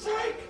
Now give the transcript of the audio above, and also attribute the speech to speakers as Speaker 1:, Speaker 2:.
Speaker 1: Psych!